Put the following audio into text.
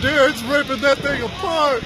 Dude, it's ripping that thing apart.